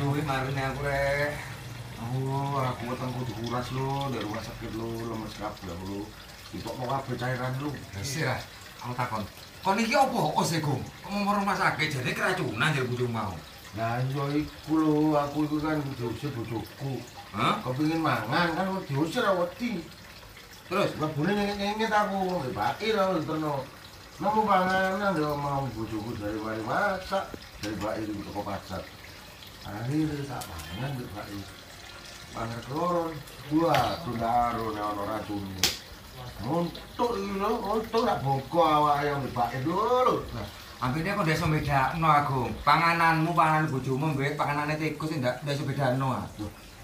Aduh, ini kemarin aku rek. Oh, aku ketemu kudu kuras lo, dari rumah sakit lo, lemes kabeh lo. Dipok mau kabeh cairan lo. Sih lah, aku takon. Kon iki opo kok sih? Kok mau rumah sakit jadi keracunan jadi bojo mau. Nah, iya iku lo, aku itu kan diusir bojoku. Hah? Kepingin mangan kan kok diusir aweti. Terus Mabune nyengit-nyengit aku, dipakir aku terno. Namu panganan dia mau bojoku dari mari masak, dari bakir itu toko pasar. Akhirnya tak pangan di bakir. Pangan keloron, wah tundaro nih ono racunnya. Untuk lo, untuk nak boko awak yang di bakir dulu. Akhirnya kok desa bedakno aku. Pangananmu, panganan bojomu, mbek panganane tikus ndak desa bedakno. ah.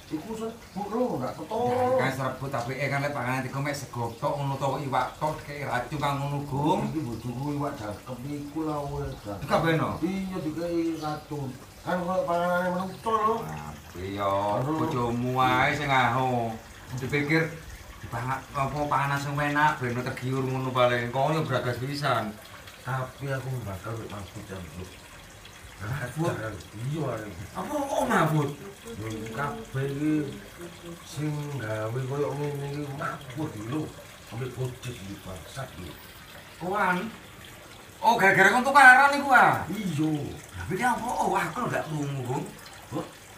iku sebut lo, nak ketoro. Kan serebut tapi eh kan panganan tikus mek sego tok ngono to iwak tok kayak racun kang ngono, Gong. Iki bojoku iwak jangkep iku wes. Dikabeno. Iya dikai racun. Kan kalau panganannya menutup lo. Iya, bojomu ae sing aho. Dipikir dipangak apa panganan sing enak ben tergiur ngono paling. Kok yo bragas pisan. Tapi aku bakal wek maksud jam? Iya. Apa kok? Yo kabeh iki sing gawe koyo ngene iki iki lho. Ambek bocah iki bangsat iki. Kuan. Oh, gara-gara kon tukaran iku ah. Iya. Tapi dia apa? Oh, aku lho gak tunggu, Gong.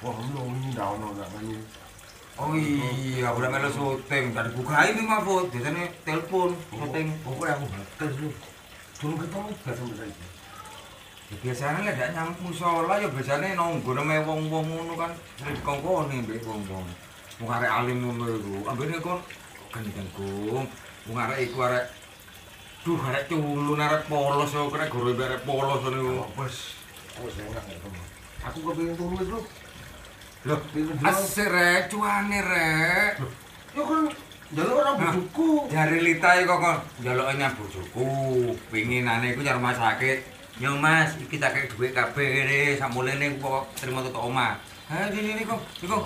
Wah, lu ini ndak ono gak ngene. Oh iya, aku udah melu syuting. Tadi buka ini Mahfud. Biasanya telepon, syuting. Pokoknya aku bakal lu. Belum ketemu gak sampai saiki. Ya, biasanya lek gak nyampu sholat ya biasanya nonggo namanya wong-wong ngono kan sering dikongkoni mbek wong-wong. Wong arek alim ngono iku. Ambene kon gendeng Gong. Wong arek iku arek Duh, arek culun, arek polos yo kena goro arek polos niku. Oh, wes. Wes enak ya. Aku kepengin turu wis lho. Loh, Pengen jual. asik rek, cuane rek. Ya kan jalur orang Hah? bojoku. Dari Lita iki kok kok njaluknya bojoku. Pinginane iku jar rumah sakit. Yo Mas, iki tak kek dhuwit kabeh kene, sak mulene kok terima tutuk omah. Ha ini ini kok, iki kok.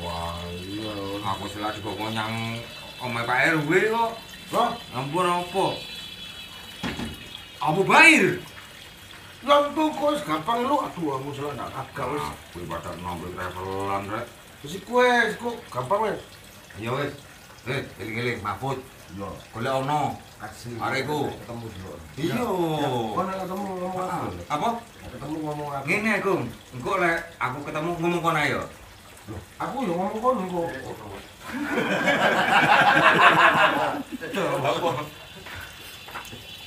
Wah, iya. Aku salah dikongkon nyang omah Pak RW kok. Loh, Ampun apa? Apa bair? tuh kok wis gampang lu. Aduh, aku salah nak agak wis. Kuwi pada ngambil travelan rek. Wis wis, kok gampang wis. Ya wis. Eh, eling-eling Mahfud. Yo, Golek ono. asli. Arek iku. ketemu dulu. Iya. Kok nek ketemu ngomong apa? Apa? Nek ketemu ngomong apa? Ngene aku, engko lek aku ketemu ngomong kono ayo. Aku yo ngomong kono kok.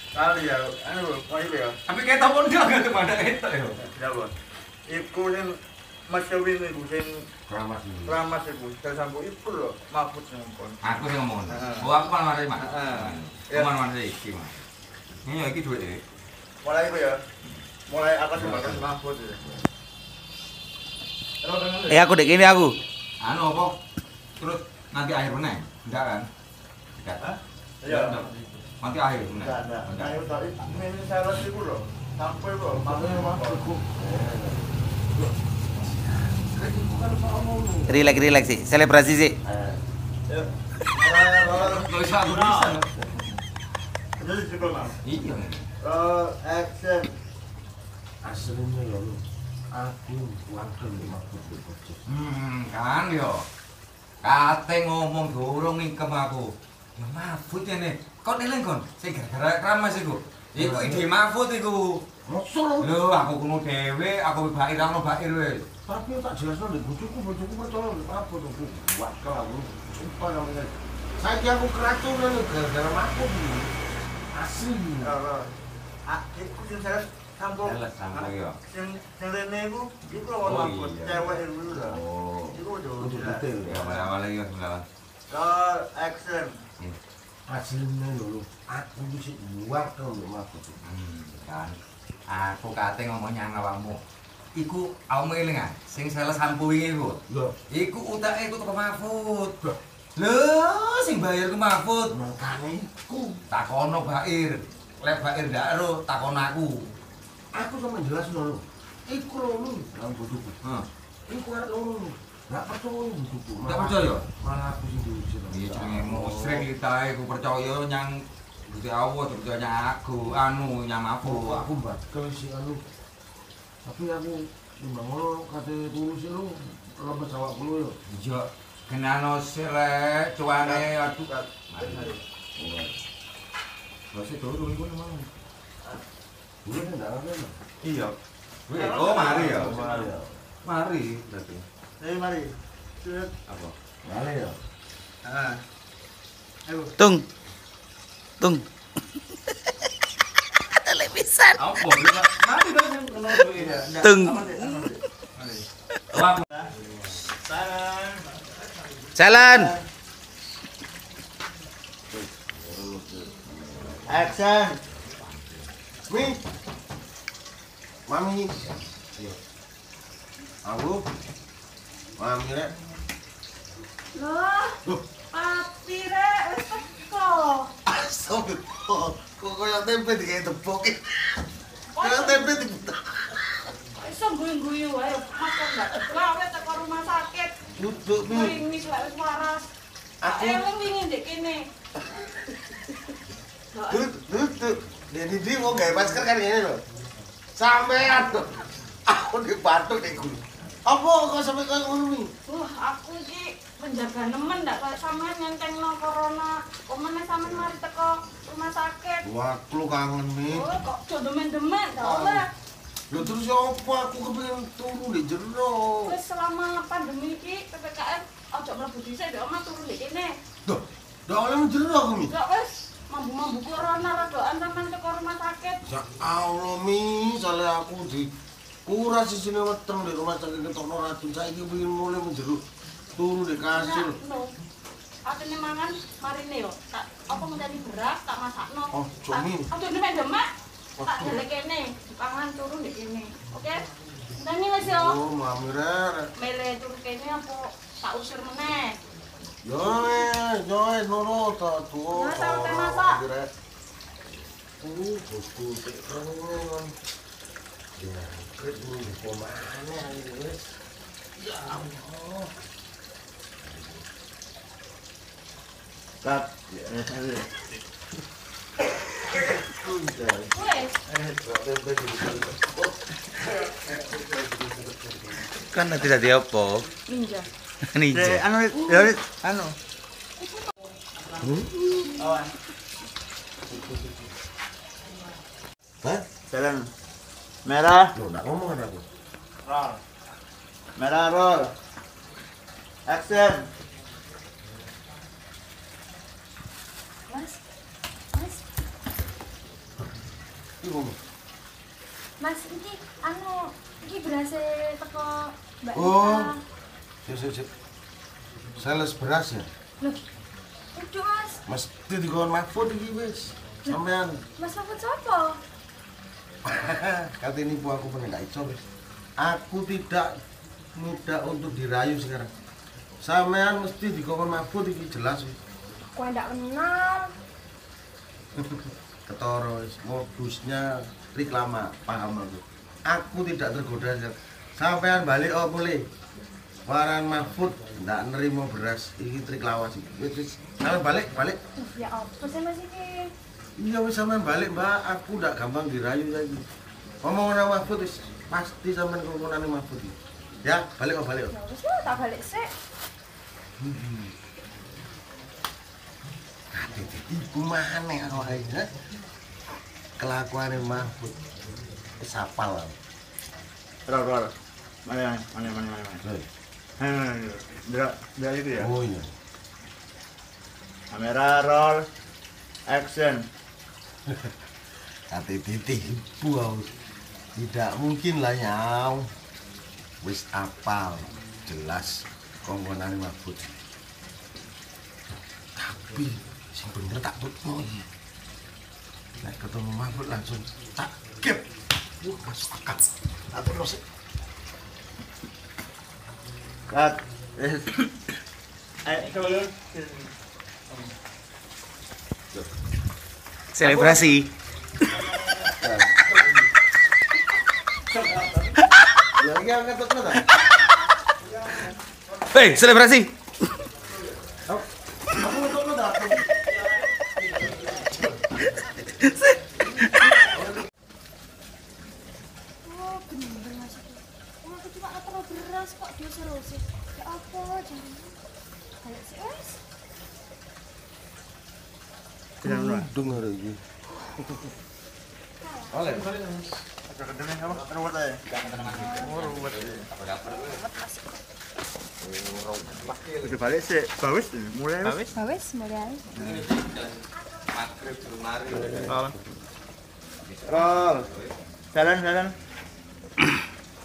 Kali ya, anu, kok itu ya? Tapi kita pun dia gak ke mana itu ya. Ya, Bos. Iku sing Mas Kevin iku sing Keramas ini. ramas iku, tersampu iku lho, Mahfud sing ngomong. Aku sih ngomong. Oh aku malah mari mak. Heeh. Ke mana mana iki mak. Ini ya iki duit e. Mulai iku ya. Mulai akan sebatas Mahfud ya. Eh aku dek ini aku. Anu apa? Terus nanti akhir meneh. Enggak kan? Enggak. Iya. Nanti akhir meneh. Enggak itu tadi ini syarat iku lho. Sampai lho, Makanya makanya mas, aku. Rek, iku kan Pak omong lu. Relax relax sih. Selebrasi sih. Eh, Ya. Mulai lho. Enggak bisa aku bisa. Jadi coba Mas. Iya. Eh, action. aslinya ya lu. Aduh, wadon lima puluh Hmm, kan yo. Kate ngomong durung ngingkem aku. Ya mabut ya nih. Kau nilain? Sing gara-gara keramas iku. Iku ide mabut iku. Rosol. Lho, aku kuno dhewe, aku bae ra ono bae lho. Tapi tak jelasno nek bojoku bojoku percaya nek apa to ku. Wah, kalau sumpah ya. Saiki aku keracunan gara-gara mabut. Asli. Heeh. Aku kudu ya. Rene iku iku lho Oh, Mahfud, iya. cewek lho. Oh, Iku udah untuk jelas. detail Ya action. Dulu, aku bisa buat kan. Aku kate ngomong nyang awakmu. Iku awakmu eling ah, sing sales sampo wingi iku. Yo, Iku utake iku teko Mahfud. Lho, sing bayar ku Mahfud. makanya iku. Takono Bair. Lek Bair ndak ero, takon aku. Aku sama jelas dulu. Iku lu, dalam bojoku. Heeh. Iku arek lo lu. Gak percaya bojoku. Nggak percaya? Malah aku sih diusir. Iya jenenge musrik litae ku percaya nyang Gusti Allah percaya nyang aku anu nyang Aku aku bakal sih anu. Tapi aku Timbang ngono kate turu sih lu lemes awak lu yo. Iya, kenano sirek cuane aduh. Masih turu iku mau. Iya kan ndak ada. Iya. Wih, oh mari ya. Mari ya. Mari berarti. Eh mari. Apa? Mari ya. Ah. Ayo. Tung. Tung. Televisan. Apa? Mari dong yang kenal duit ya. Tung. Salam. Jalan. Action. Mi. Mami. Aku. Mami rek. Loh, Loh. papi rek, wis teko. Astagfirullah. Kok koyo tempe dikek tepok. Koyo tempe dibuta. Iso guyu-guyu ae, Mas kok enggak teko rumah sakit. Duduk mi. Klinis lek wis waras. Aku- Eh, wong wingi ndek kene. Duduk, duduk. Jadi dia mau gawe masker kan ini loh. Sampean. Aku di batuk nih gue. Apa kok sampai kayak ngono mi? Wah, aku iki penjaga nemen ndak kayak sampean nyentengno corona. Omene sampean mari teko rumah sakit. Wah, lu kangen mi. Oh, kok do demen-demen, gak oleh. Lo terus ya apa aku kepengen turu di jero. Wis selama pandemi iki PPKM ojo mlebu dhisik ndek omah turu ndek kene. Duh, dah oleh jero aku mi. Gak wis mambu-mambu corona radoan sampean teko rumah sakit. Ya Allah mi, soalnya aku di kuras di sini weteng di rumah sakit ketokno racun. Saya ini pengen mulai menjeru turu di kasur. Atene mangan marine yo. Tak apa ngenteni beras tak masakno. Oh, Jomi. Aduh ini mek demek. Tak Waduh. dalek kene, dipangan turu ndek kene. Oke? Ngenteni wis yo. Oh, mami rek. Mele turu kene apa tak usir meneh. Yo, eh, yo, eh, noro, tak tuh. Nah, tahu teh masak. Uh, bosku, cek keren. Ya, keren ini pemane ini. Ya Allah. Cut. Ya, ayo. Udah. Wes, Eh, kok tempe di sini. Oh, Kan tidak diopo. Ninja. Anu, ya, anu. Awan. Hah? Jalan. Merah. Ngomong kan aku. Roll. Merah roll. Action. Mas. Mas, Ini. Mas iki anu iki berase teko Mbak Oh. Sales beras ya? Loh. Udah, Mas. Mesti dikon Mahfud iki wis. Sampean Mas Mahfud sapa? kata ini bu aku pengen gak iso wis. Aku tidak mudah untuk dirayu sekarang. Sampean mesti dikon Mahfud iki jelas wis. Kowe ndak kenal. Ketoro modusnya reklama paham aku. Aku tidak tergoda. Sampean balik oh boleh. Waran Mahfud ndak nerima beras iki trik lawas iki. Wis wis. Sampean balik, balik. Ya apa sih Mas iki? Iya wis sampean balik, Mbak. Aku ndak gampang dirayu lagi. Ngomong nang Mahfud wis pasti sampean ngomongane Mahfud iki. Ya, balik kok balik. kok. Ya wis lah, tak balik sik. Ate ditipu maneh awake ya. Kelakuane Mahfud wis apal. Roll, roll. Mana, mana, mana, mana, dra itu ya. Oh iya. Kamera roll. Action. Ate ditipu aku. Tidak mungkin lah nyau. Wis apal jelas kongkonane Mahfud. Tapi sing bener tak tutno iki. Nek ketemu Mahfud langsung tak gap. Wah, masuk akal. Tak tutno Cut. Eh, coba dulu. Selebrasi. Hei, selebrasi. cuma terlalu beras kok dia ya apa jangan. Balik sih wes kenapa hmm. dong hari ini. Oleh. Udah balik sih, bawis mulai. Bawis? Mulai. Nah. Jalan, jalan.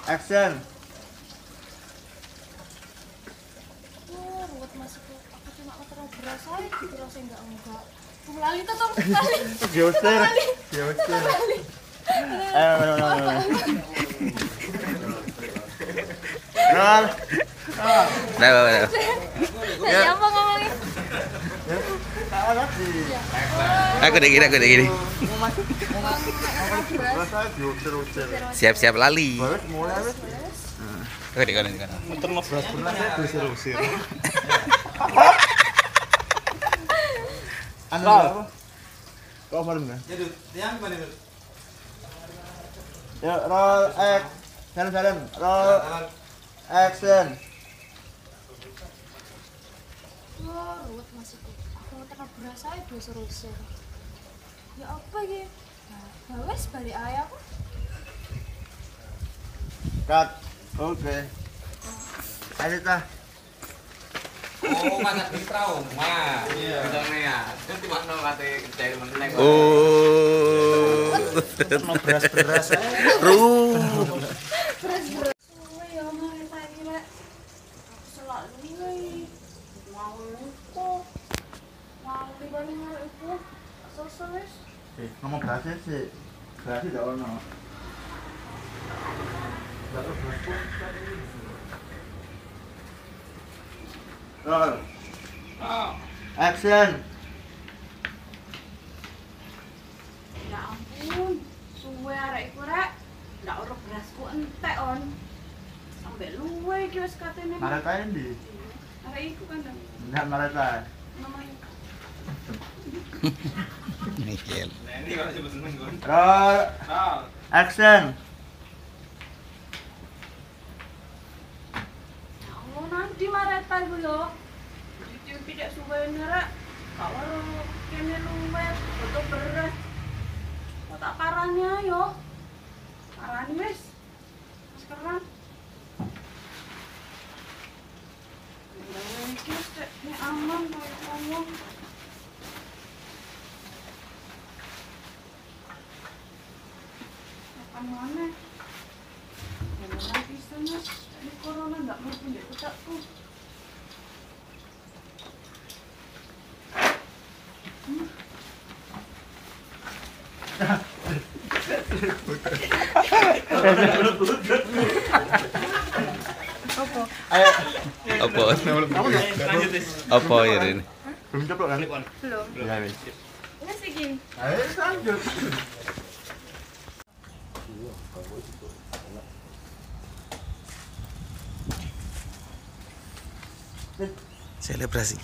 Action. Wah, ruwet masuk aku cuma beras aja gitu rasanya enggak enggak. Tuh tuh lali. Geoster. Geoster. Ayo, ayo, ayo, ayo. Siapa ngomongin? Aku udah gini, aku udah gini. Siap-siap lali. Bawis mulai wis. Aku di kanan kanan. Anu apa? Kok ya? Ya, Dut. Yang mana, Dut? Ya, roll act. Jalan, jalan. Roll action. Wah, ruwet masuk aku ketemu beras aja dua serusir. Ya apa ya? Nah, wes balik aja aku. Cut. Oke. Ayo tah. Oh, di trauma. Iya. Bedone ya. Itu kate meneng. Oh. Beras-beras. Ruh. Ya mari tak kira. Aku selalu nih. Mau lupa. Mau di balik itu. Selesai wes. Eh, ngomong berasnya sih. Berasnya tidak ono. Roll. Action. Ya ampun. Suwe arek iku rek. Ndak urip berasku entek on. Sampai luwe iki wis katene. Maret aja di. Arek iku kan. Nah, ini kalau sebut temen gue. Roll. Action. Ya Yo. Iki tidak suwe nera. Kalau kene luwe foto beras. Kok tak parani ayo. Parani wis. Sekarang. Ya iki wis Dek. Ini aman kayak ngomong. Kapan mana? Corona pisan mas, ini corona nggak mungkin di kotakku. Ayo. Apa? Apa ya ini? Belum ceplok kan? Belum. Ya wis. Gini. Ayo lanjut. Selebrasi.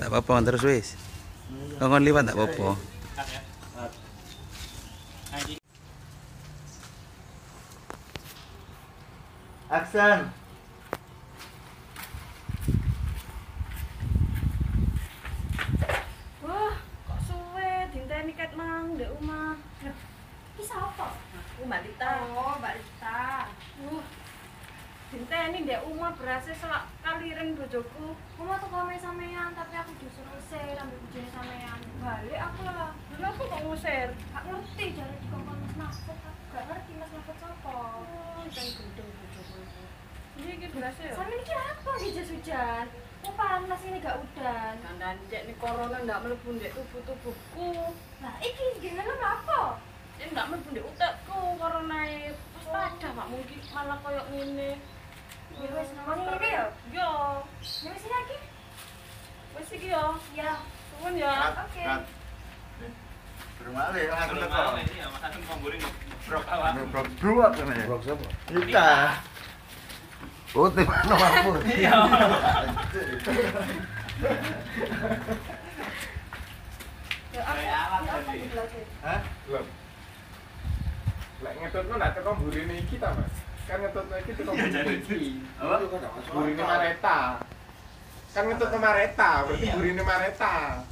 Tak apa-apa terus wis. Kau liwat tak apa-apa. Action. Wah, kok suwe dinteni ket mang ndek omah. Loh, iki sapa? Aku Mbak Lita. Oh, Mbak Lita. Wah. Dinteni ndek omah berase selak kaliren bojoku. Omah tuh kome sampean, tapi aku disuruh usir ambil bojone sampean. Balik aku lah. Dulu aku kok ngusir. Gak ngerti jare dikongkon Mas Mahfud. Aku Gak ngerti Mas Mahfud sapa. Gendong bojoku. Ini iki berase ya? Sampe iki apa iki jas hujan? Panas ini gak udan. Kandan cek nih corona ndak mlebu ndek tubuh-tubuhku. Lah iki gimana apa? Ini ndak mlebu ndek utekku corona e. Wis pada mak mungkin malah koyo ngene. Ya wis nemoni ngene ya. Yo. Ya wis lagi. Wis iki yo. Ya. Suwun ya. Oke. Cut. Rumah le langsung teko. Mas kan ya. Brok? Kita. Oh, mana makmur? Iya. Ya apa? Ya? Hah? Lho. Lek ngetutno ndak teko burine iki ta, Mas? Kan ngetutno iki teko burine iki. Apa? Burine Mareta. Kan ngetutno Mareta, berarti burine Mareta.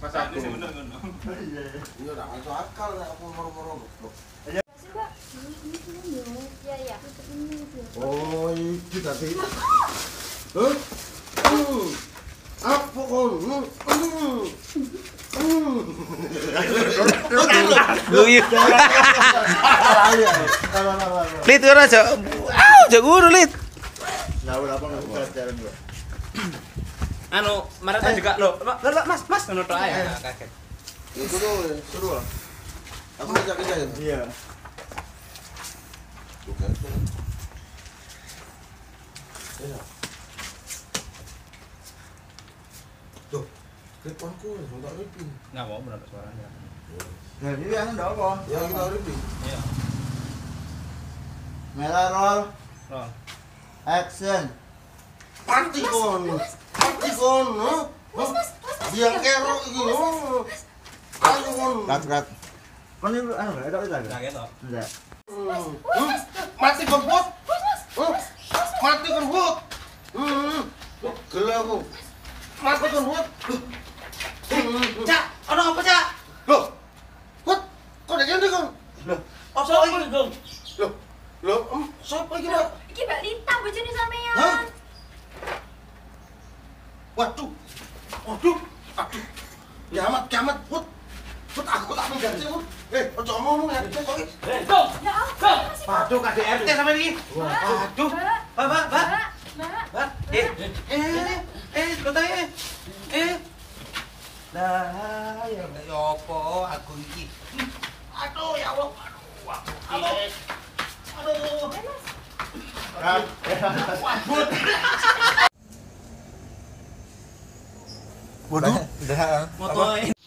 Mas aku. Iya, tak masuk akal nek aku moro-moro goblok. Ya. Iya, iya. Dia. Oh, iki tadi. Hah? Hmm. Apa kon? Guyu. Lit ora aja. Au, aja guru lit. Nah, udah apa nggak bisa jalan gua. Anu, Mareta juga lo. Lo lo Mas, Mas ngono tok ae. Kaget. Itu tuh seru lah. Aku ngajak kita ya. Iya. Tuh. Iya. Tuh, klipanku enggak ripin. Enggak mau bener suaranya. Nah, ini yang udah apa? Ya kita ripin. Iya. Merah roll, Lo. action. Kon. Mati kon. Hah? Hah? Dia kerok iki. oh. Ayo kon. Cut cut. Kon ini anu enggak ada lagi. Kaget to. Enggak. Hmm. Hmm. Mati kon bot. Hmm. Mati kon bot. Hmm. Gila aku. Mati kon bot. Hmm. Cak, ono apa, Cak? Loh. Bot. Kok ada gini kon? Apa iki, Gong? Loh. Loh, em, siapa iki, Pak? Iki Mbak Lita bojone sampean. Waduh. Waduh. Aduh. Kiamat, kiamat, Bot. Bot, aku tak mengganti, Bot. Eh, ojo ngomong ya. Kok iki? Eh, Gong. Ya masih Waduh, KDRT sampe iki. Waduh. Mbak. Mbak. Mbak. Mbak. Eh, eh, eh, lo tae. Eh. Lah, ya ya apa aku iki. Aduh, ya Allah. Aduh, aku. Aduh. Aduh. Waduh. Motoin.